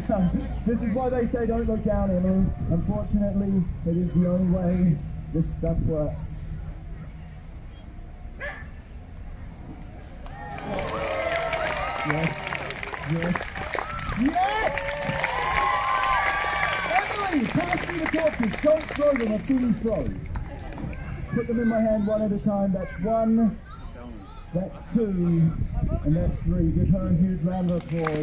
this is why they say don't look down, Emily. Unfortunately, it is the only way this stuff works. Yes, yes, yes! Emily, pass me the torches. Don't throw them. I've seen you throw. Put them in my hand one at a time. That's one. That's two. And that's three. Give her a huge round of applause.